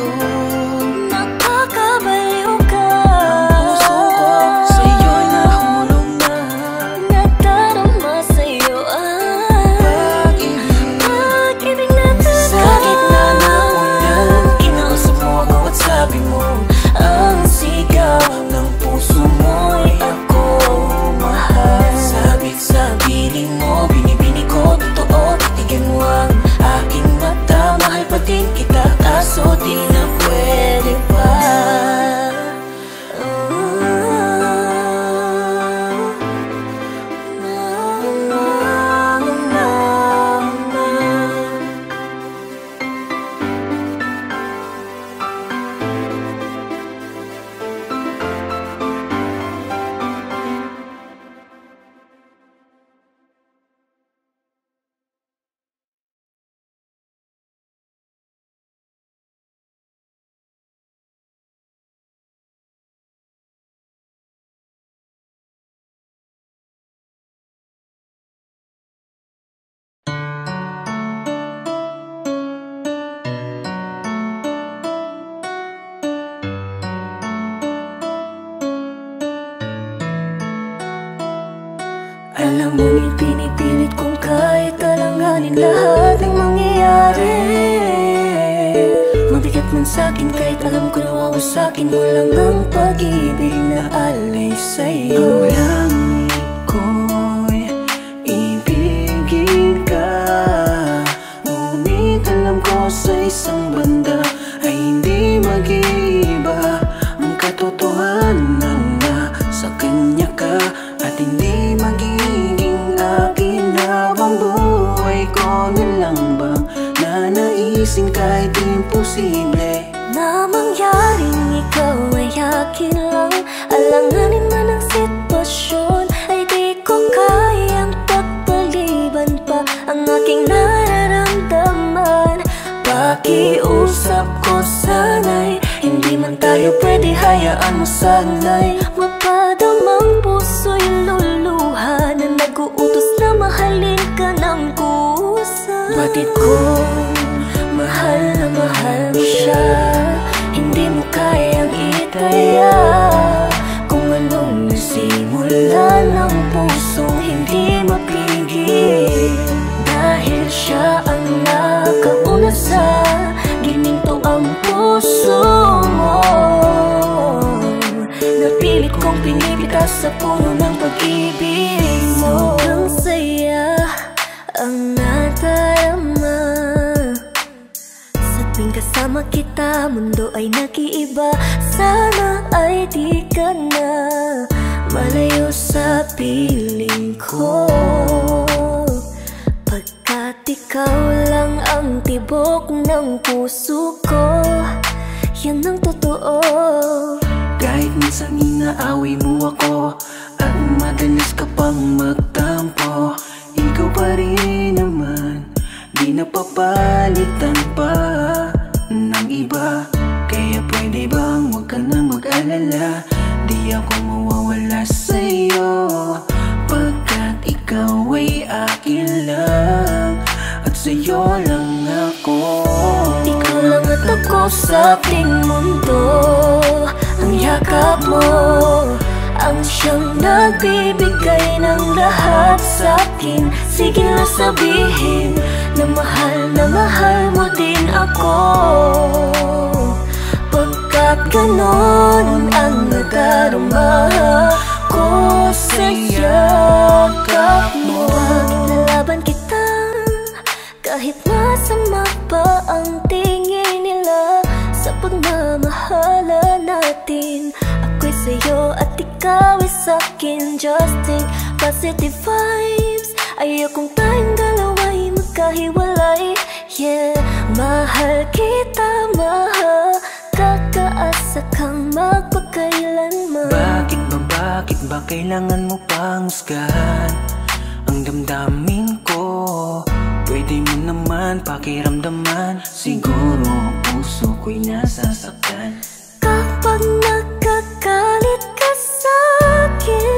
Oh. akin Kahit alam ko nawawa sa'kin Walang ang pag-ibig na alay sa'yo. Walang ko'y ibigin ka. Ngunit alam ko sa isang banda Ay hindi mag-iiba Ang katotohanan na sa kanya ka At hindi magiging akin. Habang buhay ko na lang bang Nanaisin kahit imposible? na mangyaring ikaw ay akin lang. Alanganin man ang sitwasyon Ay di ko kayang pagpaliban pa Ang aking nararamdaman. Pakiusap ko sana'y Hindi man tayo pwede hayaan mo sana'y Mapadamang puso'y luluha Na nag-uutos na mahalin ka ng kusa Batid kong mahal na mahal mo siya itaya Kung anong nasimula ng pusong hindi mapigil. Dahil siya ang nakauna sa Gininto ang puso mo. Napilit kong pinipitas sa puno ng pag-ibig kasama kita, mundo ay nag-iiba Sana ay di ka na malayo sa piling ko. Pagkat ikaw lang ang tibok ng puso ko Yan ang totoo. Kahit minsan inaaway mo ako At madalas ka pang magtampo. Ikaw pa rin naman Di napapalitan pa ng iba Kaya pwede bang huwag ka na mag-alala? Di ako mawawala sa'yo Pagkat ikaw ay akin lang. At sa'yo lang ako. Ikaw lang at ako sa ating mundo. Ang yakap mo Ang siyang nagbibigay ng lahat sa akin Sige na sabihin Na mahal na mahal mo din ako. Pagkat ganon ang nadarama ko sa yakap mo. Nalaban kita kahit masama pa ang tingin nila. Sa pagmamahala natin Ako'y sa'yo at ikaw ay sa'kin. Just think positive vibes. Ayokong tayong dalawa'y magkahiwalay. Yeah, mahal kita, mahal. Kakaasa kang magpagkailanman Bakit ba, bakit ba kailangan mo pang husgahan? Ang damdamin ko Pwede mo naman pakiramdaman. Siguro ang puso ko'y nasasaktan. Kapag nagkakalit ka sa'kin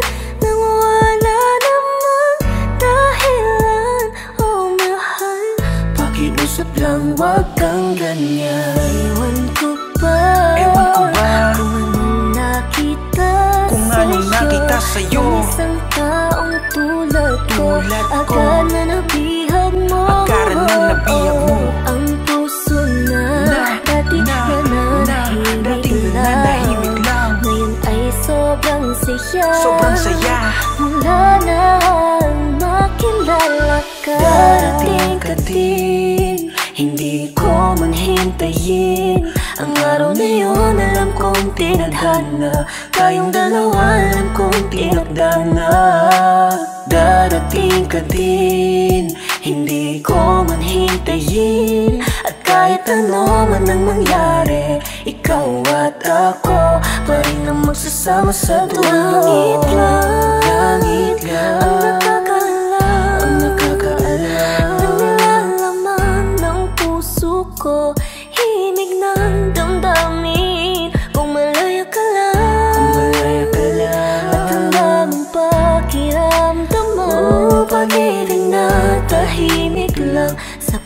lang wag kang ganyan. Ewan ko ba Ewan ko ba Kung anong nakita Kung anong nakita sa'yo. Ng isang taong tulad ko Tulad ko. Agad na nabihag mo. Agad na nabihag mo. Ang puso na, Na, Dati na, na na, nanahimik dati na lang. Ngayon ay sobrang saya. Sobrang saya. Mula na makilala ka. Darating ka din ko man hintayin. Ang araw na yun alam kong tinadhana. Tayong dalawa alam kong tinagdana. Darating ka din. Hindi ko man hintayin. At kahit ano man ang mangyari Ikaw at ako Pa rin ang magsasama sa dulo. Langit lang. Langit lang. Ang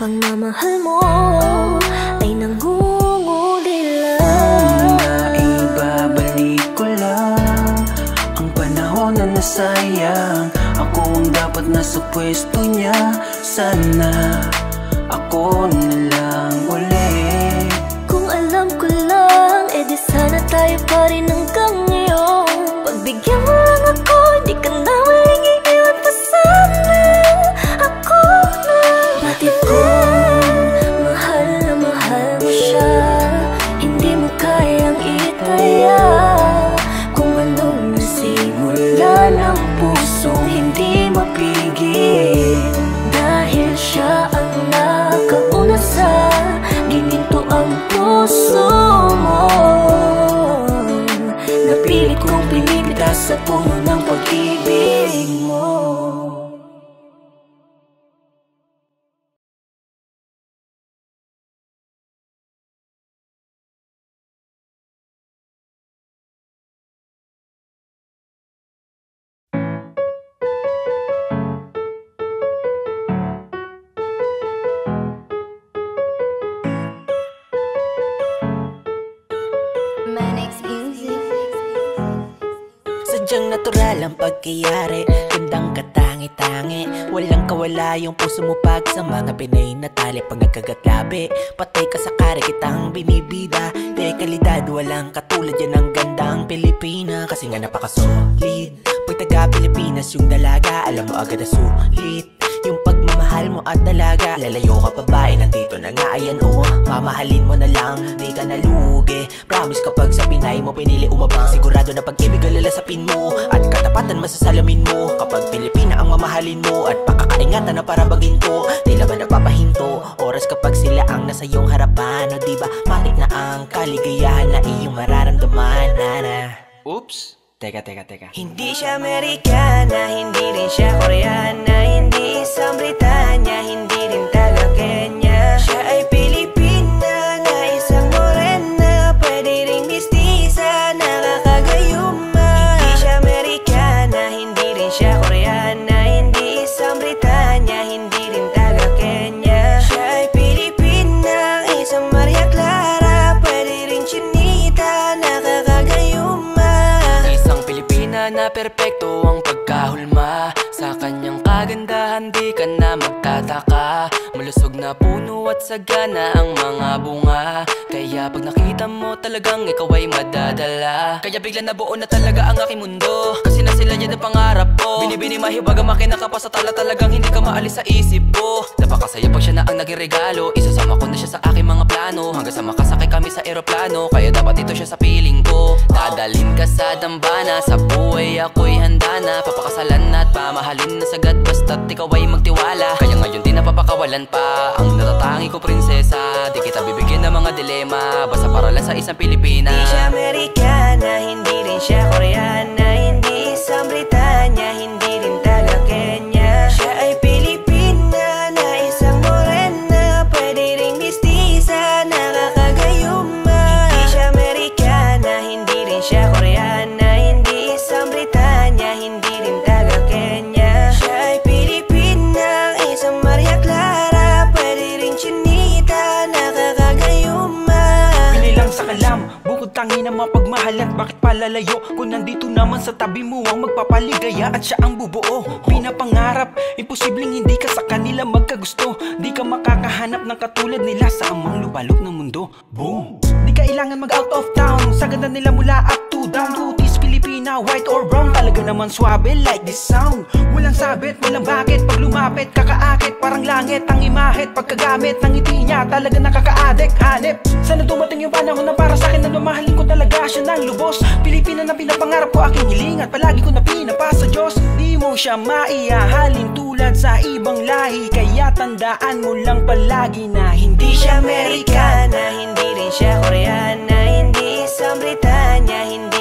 pagmamahal mo Ay nangungulila. Naibabalik ko lang Ang panahon na nasayang. Ako ang dapat nasa pwesto niya. Sana ako na lang ulit. Kung alam ko lang, eh di sana tayo pa rin hanggang pagkayari Gandang katangi-tangi Walang kawala yung puso mo pag sa mga Pinay na tali Pag nagkagatlabi Patay ka sa kare kitang binibida. De kalidad walang katulad yan ang gandang Pilipina. Kasi nga napaka-solid. Pag taga-Pilipinas yung dalaga. Alam mo agad na sulit pagmamahal mo at dalaga. Lalayo ka pa ba? Eh, nandito na nga. Ayan oh. Mamahalin mo na lang, di ka nalugi. Promise kapag sa Pinay mo pinili umabang. Sigurado na pag-ibig ang lalasapin mo. At katapatan masasalamin mo. Kapag Pilipina ang mamahalin mo. At pakakaingatan na para bagin ko Tila ba napapahinto? Oras kapag sila ang nasa iyong harapan. O diba matik na ang kaligayahan na iyong mararamdaman? Nana Oops! Teka, teka, teka. Hindi siya Amerikana, hindi rin siya Koreana Hindi isang Britanya, hindi rin perpekto ang pagkahulma Sa kanyang kagandahan di ka na magtataka. Malusog na puno at sagana ang mga bunga. Kaya pag nakita mo talagang ikaw ay madadala. Kaya bigla nabuo na talaga ang aking mundo. Kasi na sila yan ang pangarap ko. Binibini mahibag ang makina ka pa sa tala Talagang hindi ka maalis sa isip ko. Napakasaya pag siya na ang naging regalo. Isasama ko na siya sa aking mga plano. Hanggang sa makasakay kami sa eroplano Kaya dapat dito siya sa piling ko. Dadalhin ka sa dambana. Sa buhay ako'y handa na. Papakasalan at pamahalin na sagad. Basta't ikaw ay magtiwala. Kaya ngayon di napapakawalan pa. Ang natatangi ko prinsesa Di kita bibigyan ng mga dilema. Basta para lang sa isang Pilipina Hindi siya Amerikana, hindi rin siya Koreana Hindi isang Britanya, hindi rin tangi na mapagmahal at bakit palalayo? Kung nandito naman sa tabi mo ang magpapaligaya at siya ang bubuo. Pinapangarap, imposibleng hindi ka sa kanila magkagusto. Di ka makakahanap ng katulad nila sa amang lubalok ng mundo. Boom! Di kailangan mag out of town, sa ganda nila mula up to down. Kutis Pilipina, white or brown, talaga naman swabe like this sound. Walang sabit, walang bakit, pag lumapit, kakaakit Parang langit, ang imahit, pagkagamit ng ngiti niya Talaga nakaka-addict, hanip Sana dumating yung panahon na para sa akin na mamahalin ko talaga siya ng lubos. Pilipina na pinapangarap ko aking hiling at palagi ko na pinapasa Diyos. Di mo siya maiahalin tulad sa ibang lahi Kaya tandaan mo lang palagi na hindi siya Amerikana Hindi rin siya Koreana Hindi isang Britanya Hindi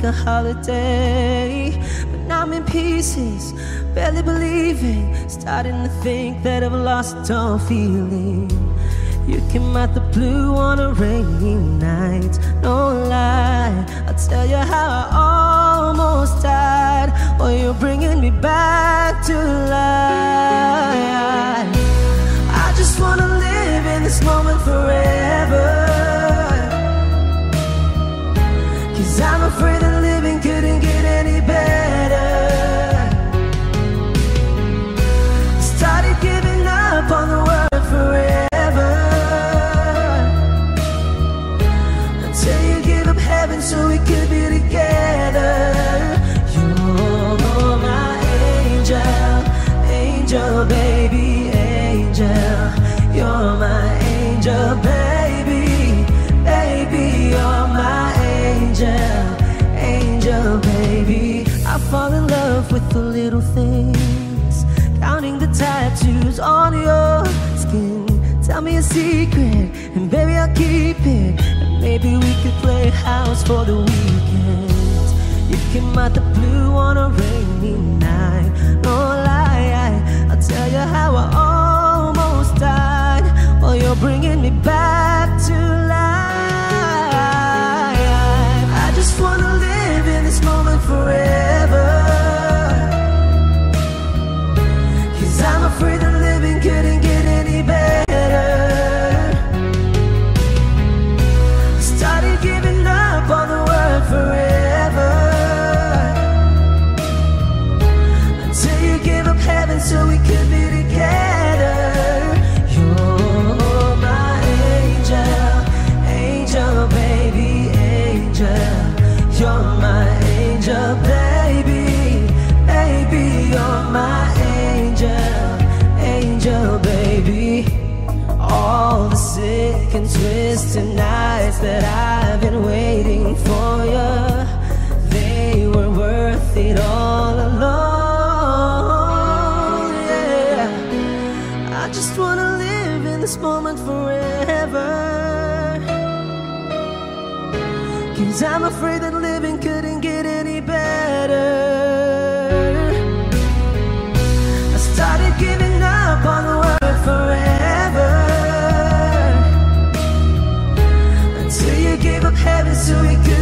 like a holiday. But now I'm in pieces, barely believing. Starting to think that I've lost all feeling. You came out the blue on a rainy night. No lie, I'll tell you how I almost died. Oh, you're bringing me back to life. I just wanna live in this moment forever. I'm afraid that secret And baby I'll keep it. And maybe we could play house for the weekend You came out the blue on a rainy night. No lie, I'll tell you how I almost died. While you're bringing me back. I'm afraid that living couldn't get any better. I started giving up on the word forever. Until you gave up heaven so we could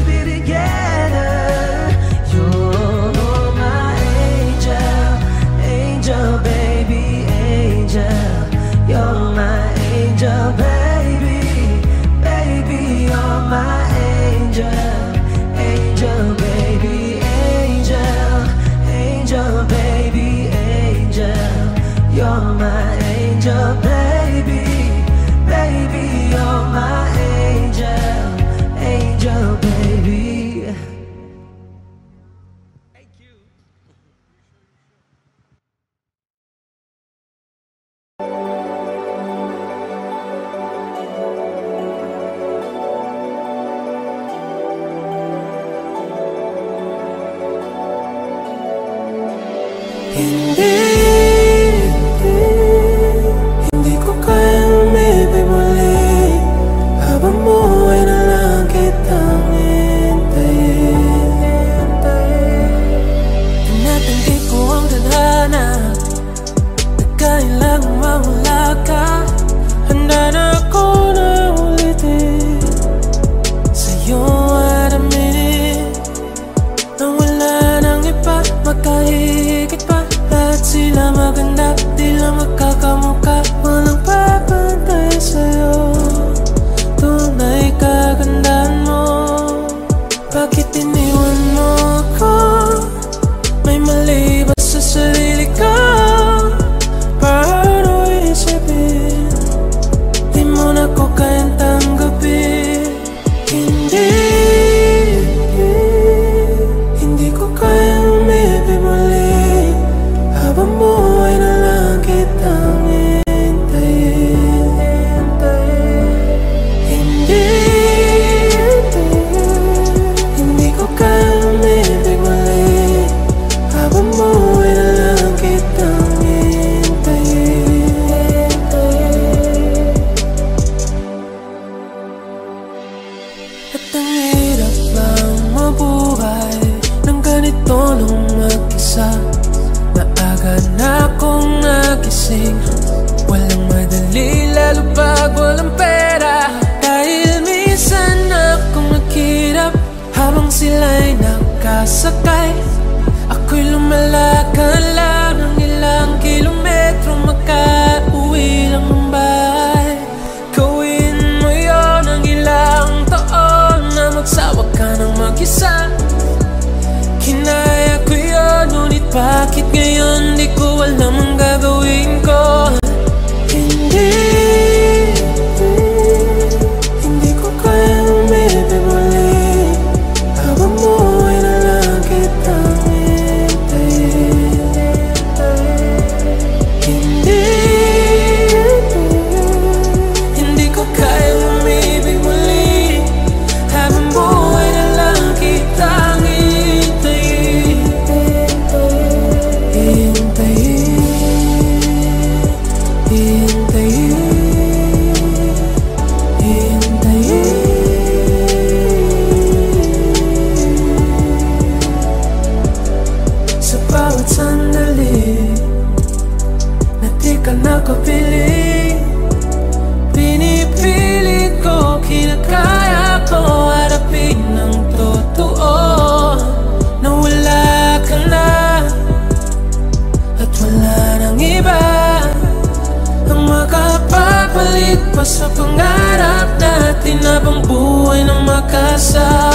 myself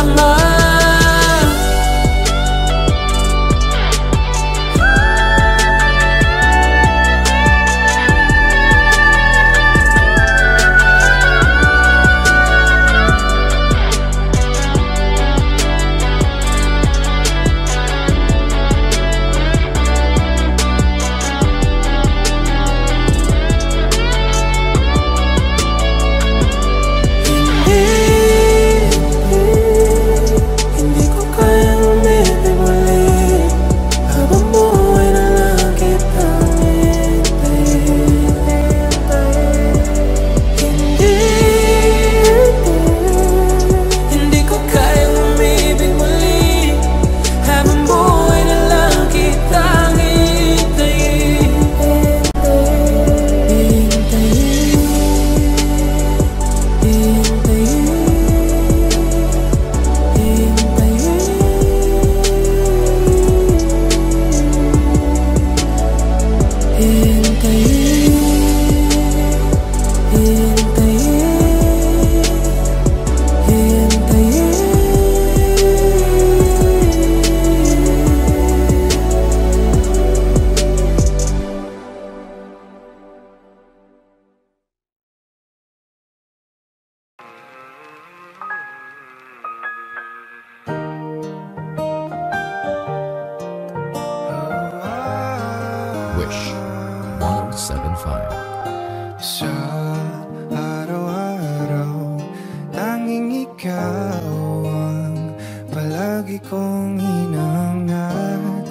lagi kong inangat.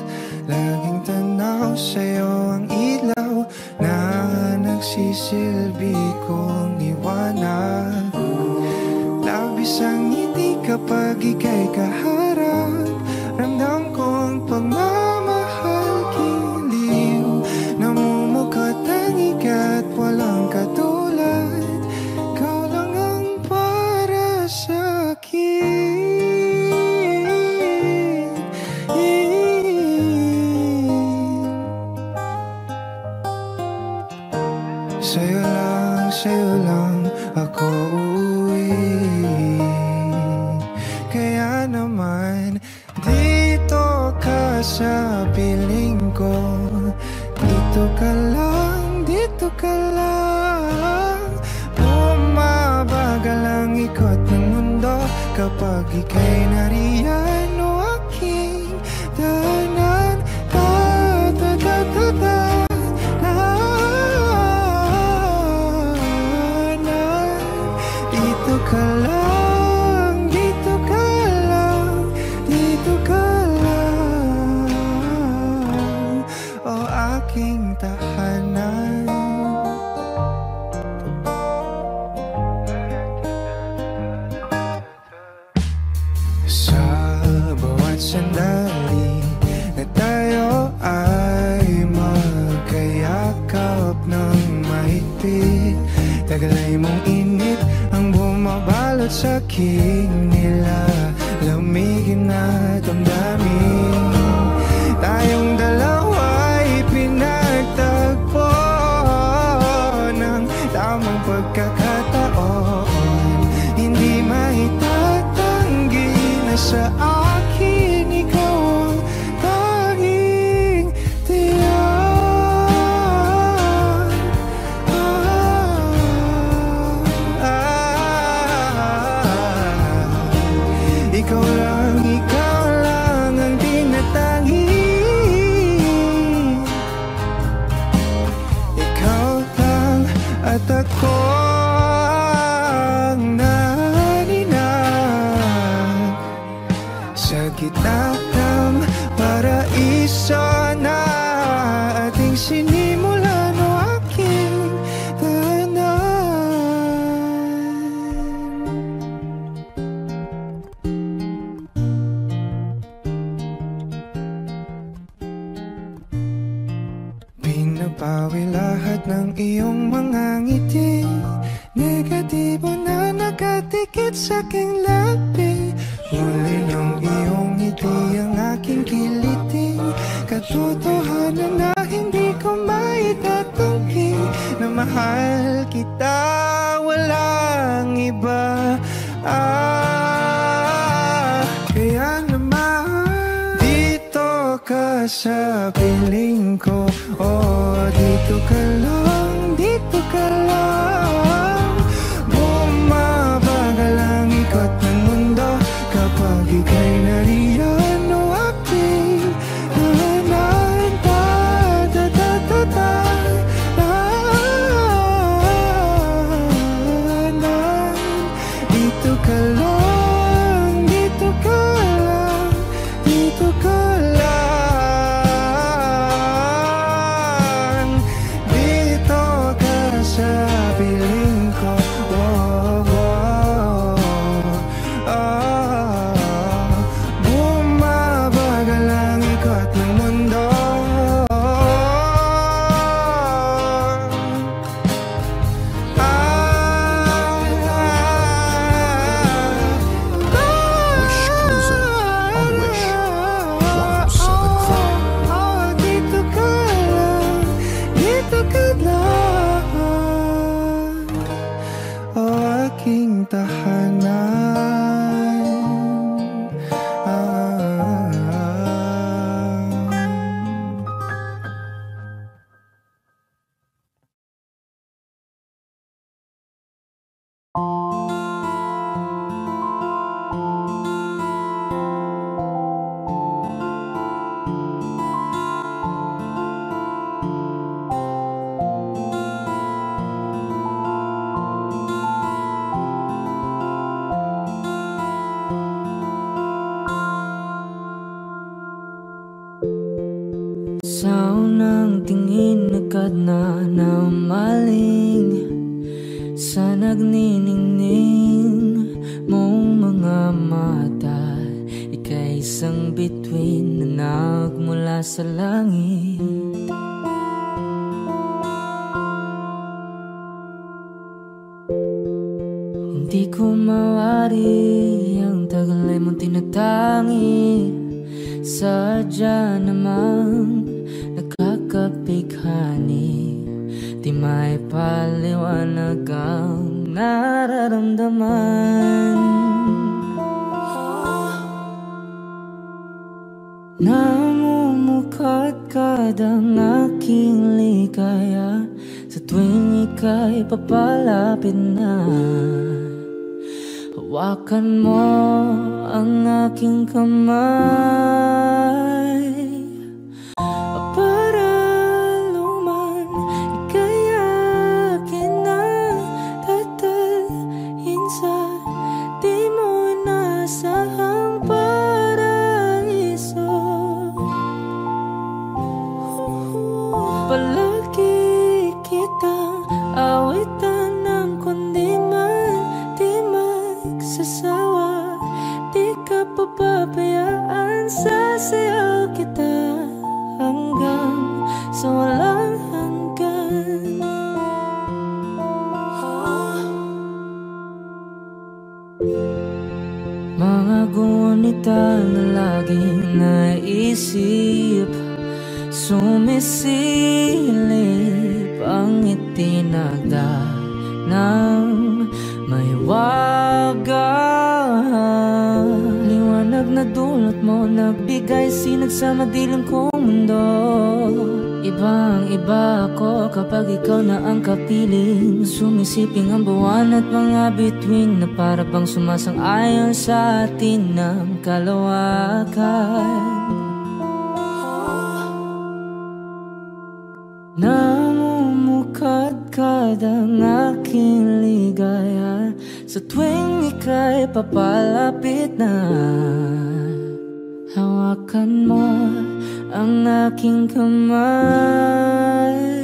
Laging tanaw sa'yo ang ilaw Na nagsisilbi kong iwanag. Labis ang ngiti kapag ika'y kahal. Sa akin na. Hawakan mo ang aking kamay Sumisip, sumisilip Ang itinagda ng may waga Liwanag na dulot mo Nagbigay sinag sa madilim kong mundo. Ibang iba ako kapag ikaw na ang kapiling. Sumisiping ang buwan at mga bituin Na para bang sumasang ayon sa atin ng kalawakan. Nangungukad kadang aking ligaya. Sa tuwing ika'y papalapit na Hawakan mo ang aking kamay.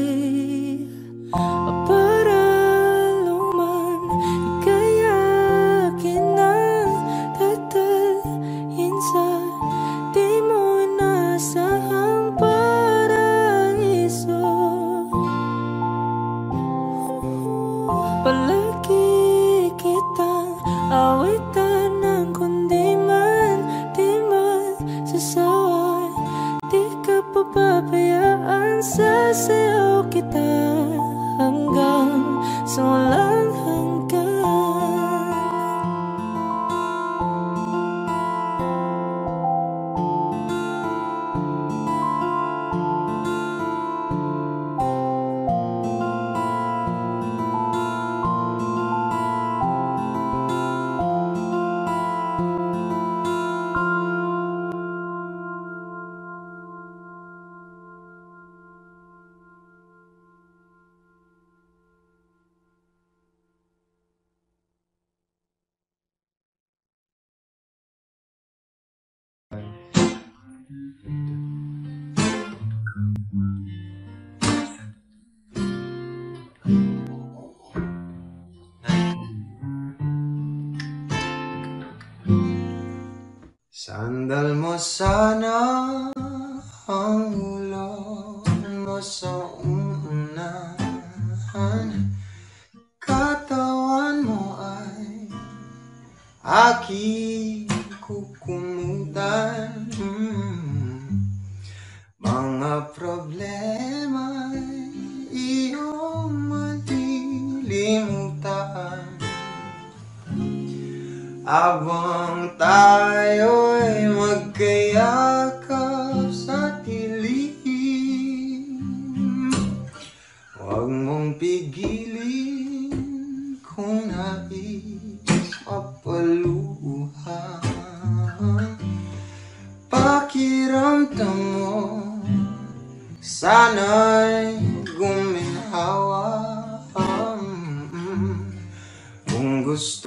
Deus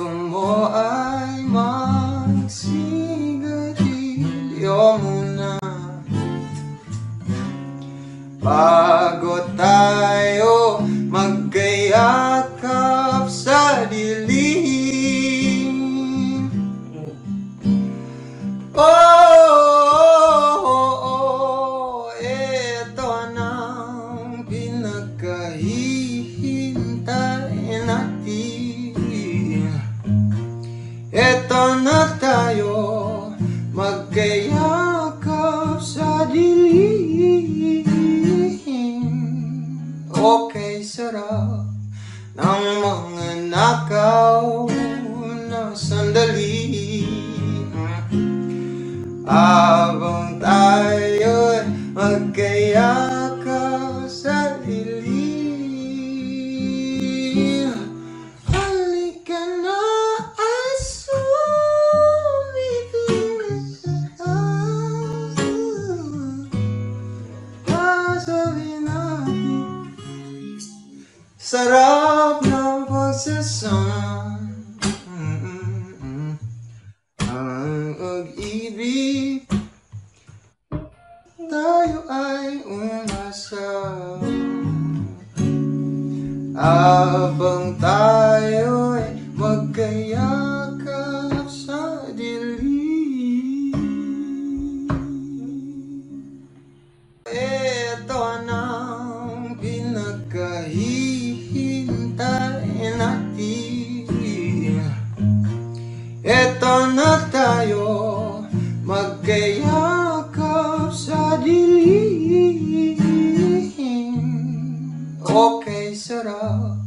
o kay sarap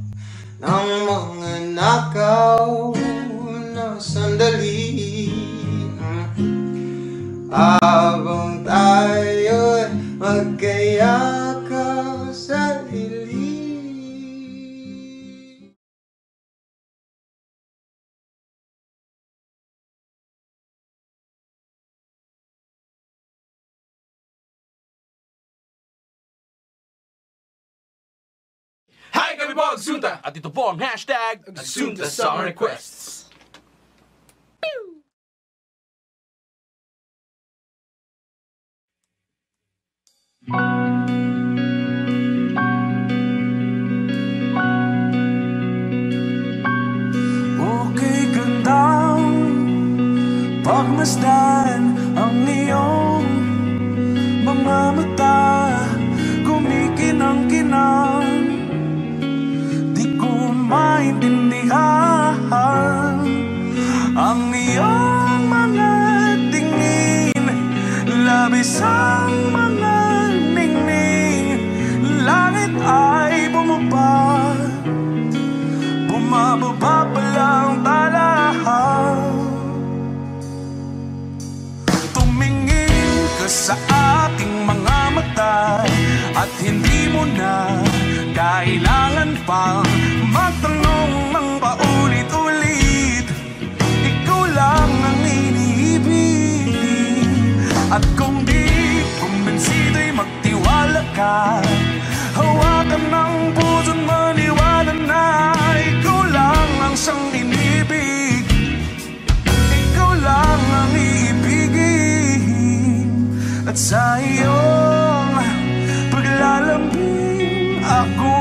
ng mga nakaw na sandali. Abang tayo'y magkayaan Agsunta! At ito po ang hashtag Agsunta Song Requests. Okay gandang Pagmasdan ang mata At hindi mo na kailangan pang Magtanong ng paulit-ulit. Ikaw lang ang iniibig. At kung di kumbinsido'y magtiwala ka Hawakan ng puso't maniwala na Ikaw lang ang siyang inibig. Ikaw lang ang iibigin. At sa iyong paglalambing Ako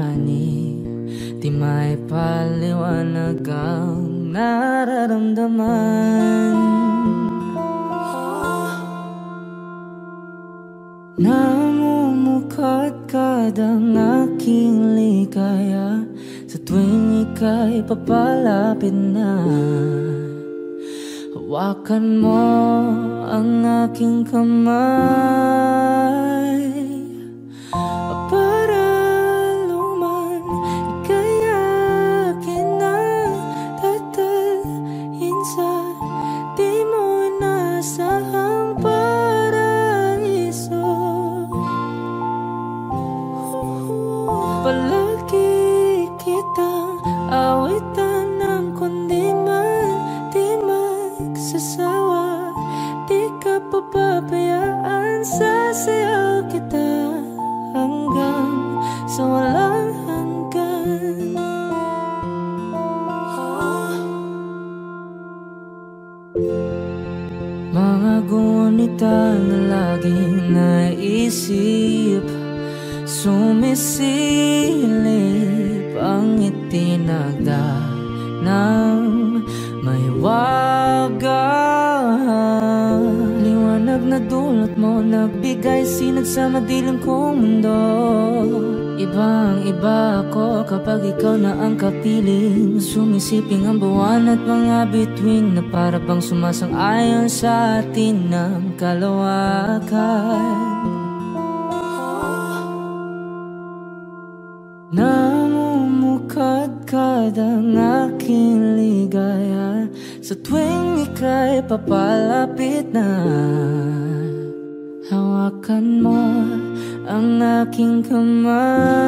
nakakapighani Di may paliwanag ang nararamdaman. Namumukad-kad ang aking ligaya Sa tuwing ika'y papalapit na. Hawakan mo ang aking kamay gunita na laging naisip Sumisilip ang itinagda ng may waga Liwanag na dulot mo Nagbigay sinag sa madilim kong mundo. Ibang iba ako kapag ikaw na ang kapiling. Sumisiping ang buwan at mga bituin Na para bang sumasang-ayon sa atin ng kalawakan. Namumukad-kad ang aking ligaya. Sa tuwing ika'y papalapit na Hawakan mo ang aking kamay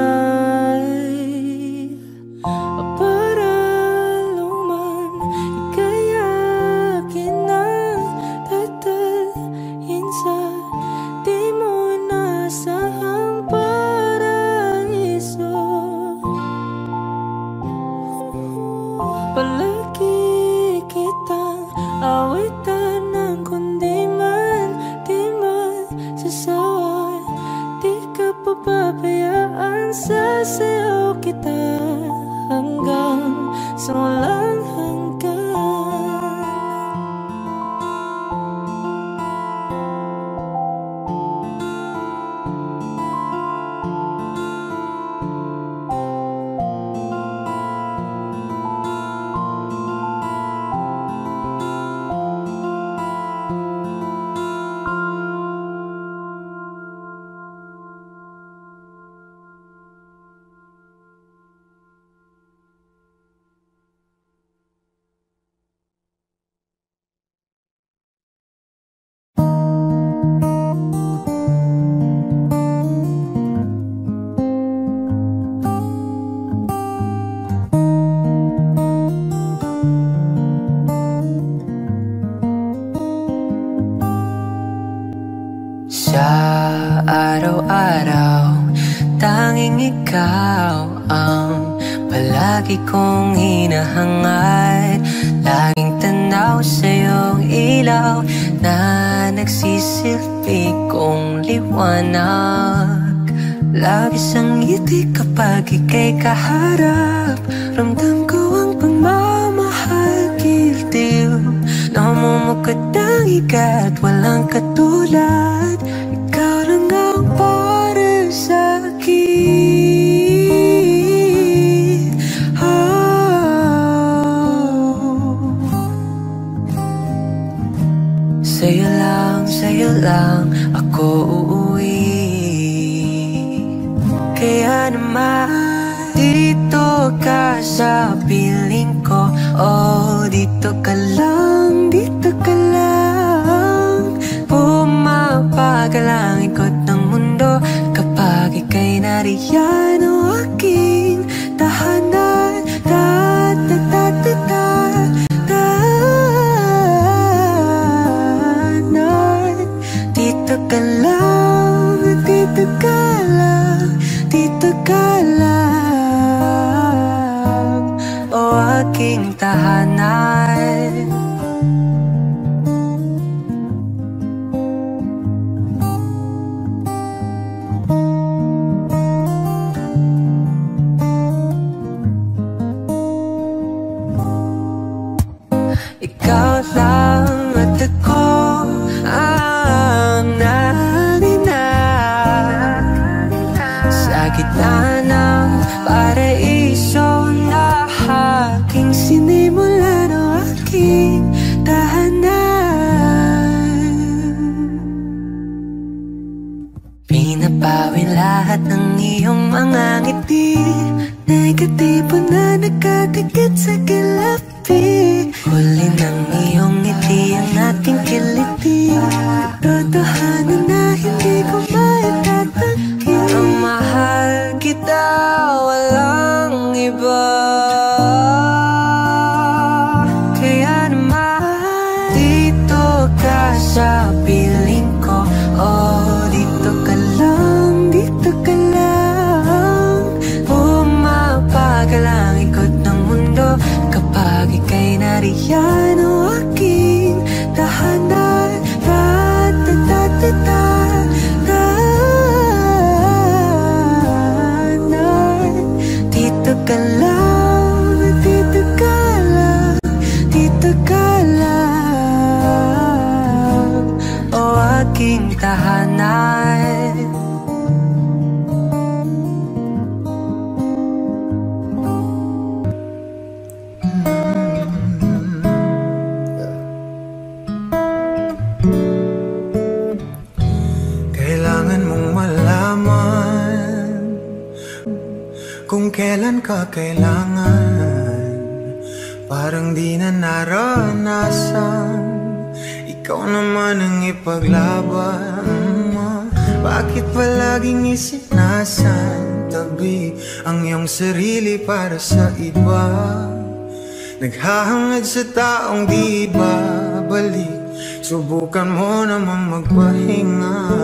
Naghahangad sa taong di babalik. Subukan mo naman magpahinga.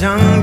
jungle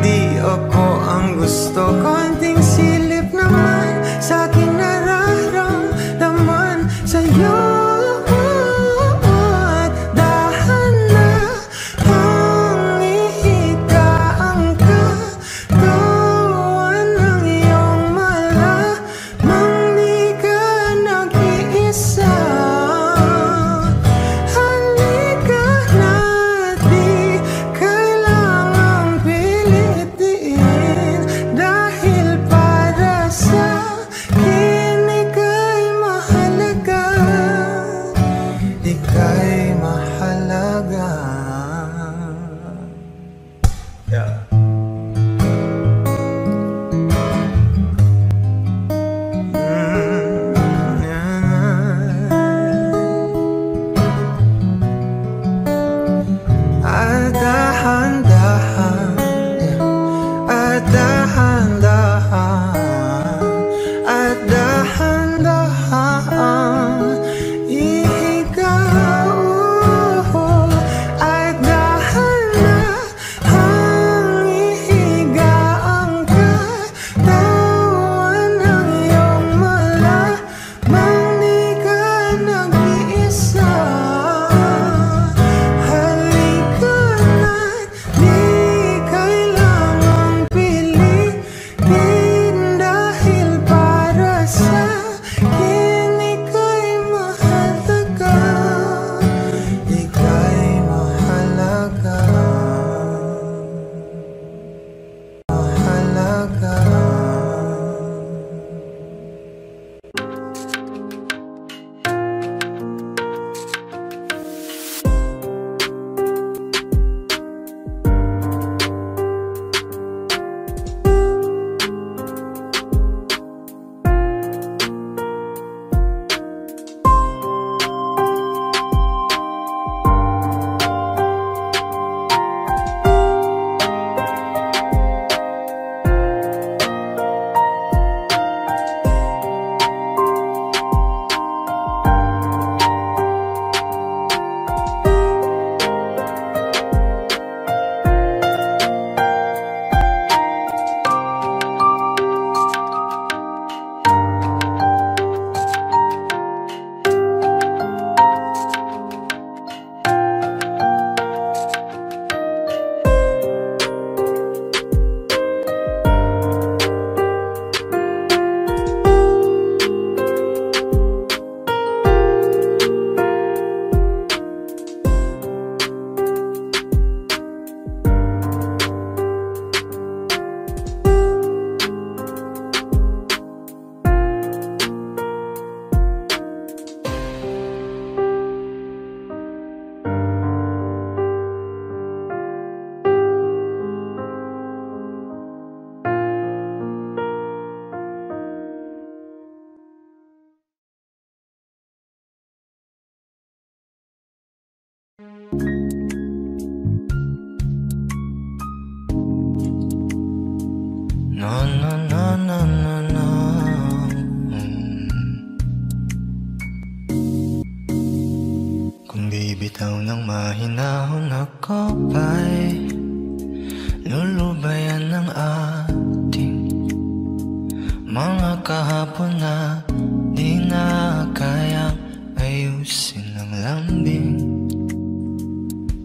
Alisin ng lambing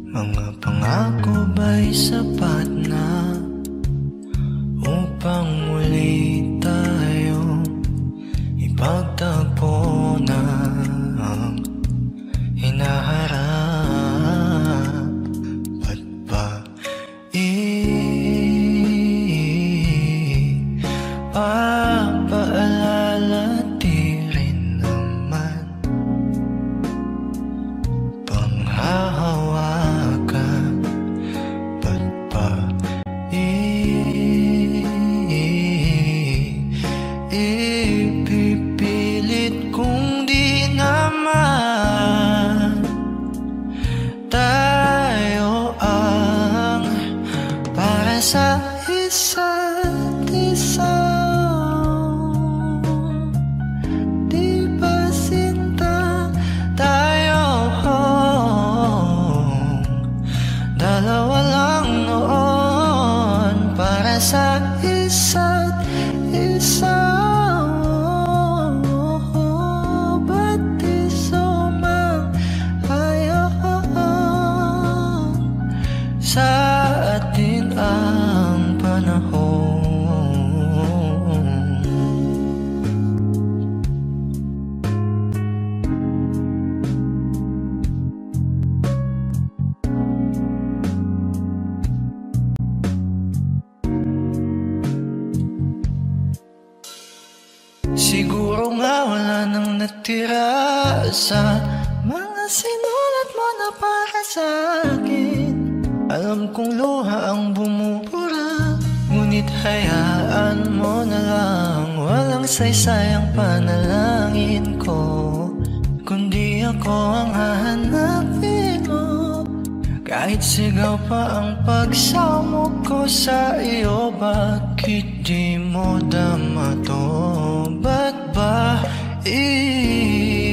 Mga pangako ba'y sapat na Upang panalangin ko Kundi ako ang hahanapin mo Kahit sigaw pa ang pagsamo ko sa iyo Bakit di mo dama to? Ba't ba ikaw?